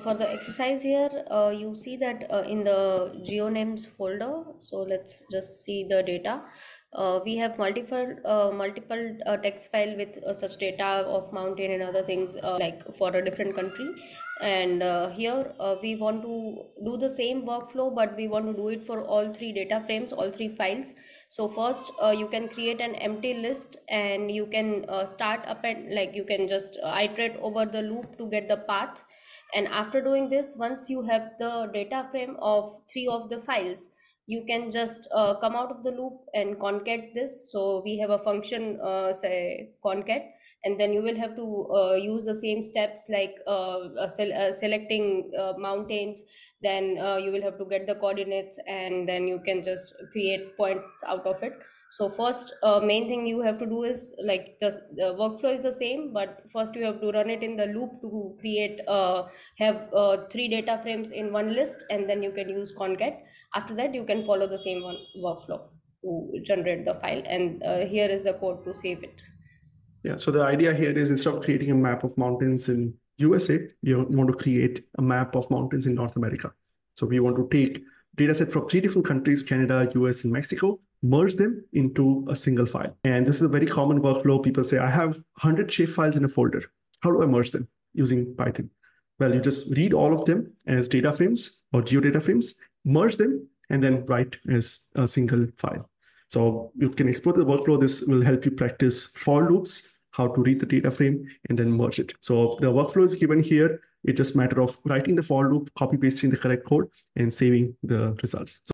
for the exercise here uh, you see that uh, in the geonames folder. So let's just see the data. Uh, we have multiple uh, multiple uh, text file with uh, such data of mountain and other things like for a different country. And here we want to do the same workflow but we want to do it for all three data frames all three files. So first you can create an empty list and you can start up and like you can just iterate over the loop to get the path and after doing this once you have the data frame of three of the files you can just uh, come out of the loop and concat this. So we have a function uh, say concat and then you will have to uh, use the same steps like uh, uh, uh, selecting mountains then you will have to get the coordinates and then you can just create points out of it. So first uh, main thing you have to do is like the, the workflow is the same but first you have to run it in the loop to create uh, have uh, three data frames in one list and then you can use concat. After that you can follow the same one workflow to generate the file and uh, here is the code to save it. Yeah so the idea here is instead of creating a map of mountains in usa you want to create a map of mountains in north america so we want to take data set from three different countries canada us and mexico merge them into a single file. And this is a very common workflow. People say, I have 100 shape files in a folder. How do I merge them using Python? Well, you just read all of them as data frames or geodata frames, merge them, and then write as a single file. So you can explore the workflow. This will help you practice for loops, how to read the data frame, and then merge it. So the workflow is given here. It's just a matter of writing the for loop, copy pasting the correct code, and saving the results. So